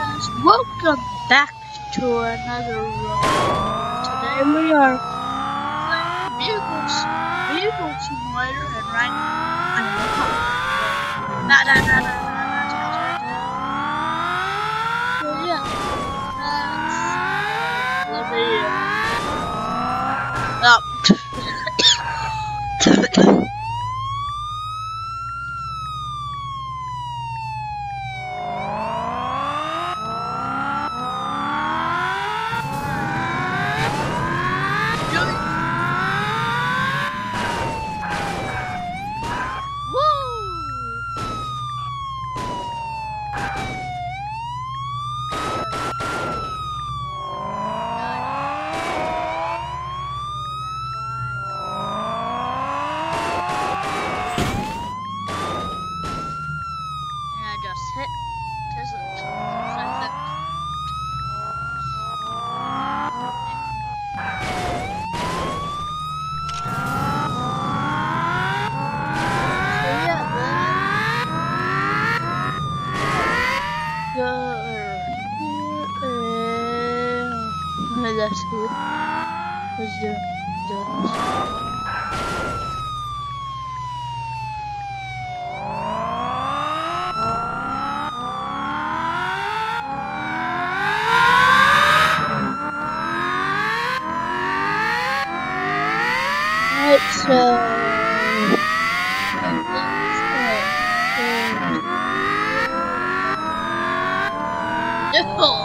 guys, welcome back to another run. Today we are playing vehicles, vehicle simulator and rank. I don't know. Nah, nah, nah, nah, nah, nah, nah, nah. So yeah, let's let me. Uh, oh. Woo! And I just hit Tesla. So yeah, Let's do Let's do this. No.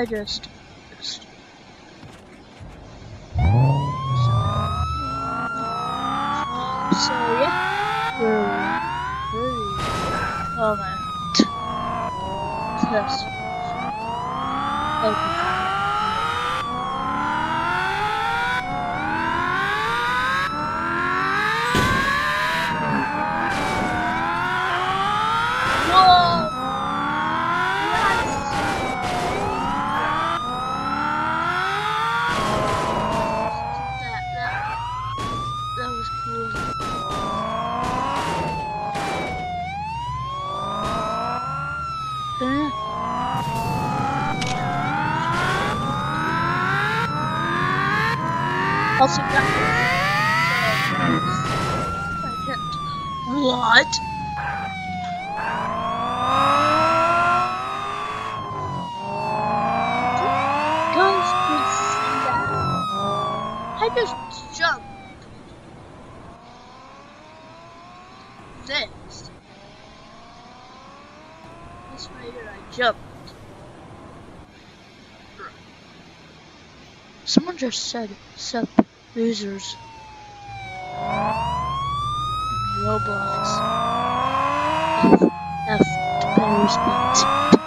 I just. so yeah. Oh man. Test. Okay. Whoa! That, that, that was cool. Yeah. Also got What? Guys, see that? I just jumped. This. This right here, I jumped. Someone just said, sup, losers. Roblox. F, to pay.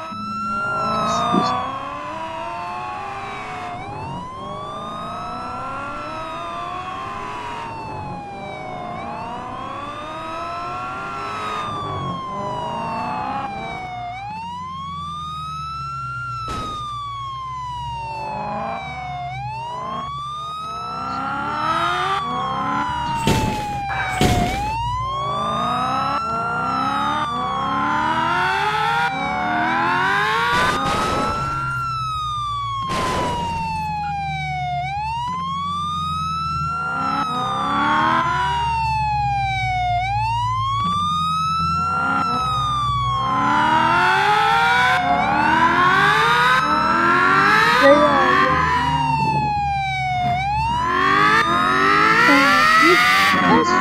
Posso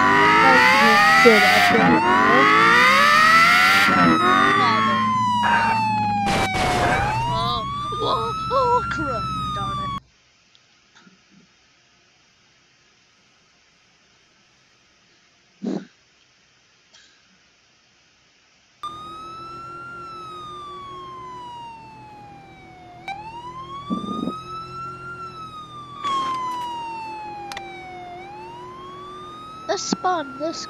será que eu não Nada. the spawn, this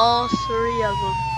all three of them.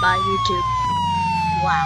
by YouTube. Wow.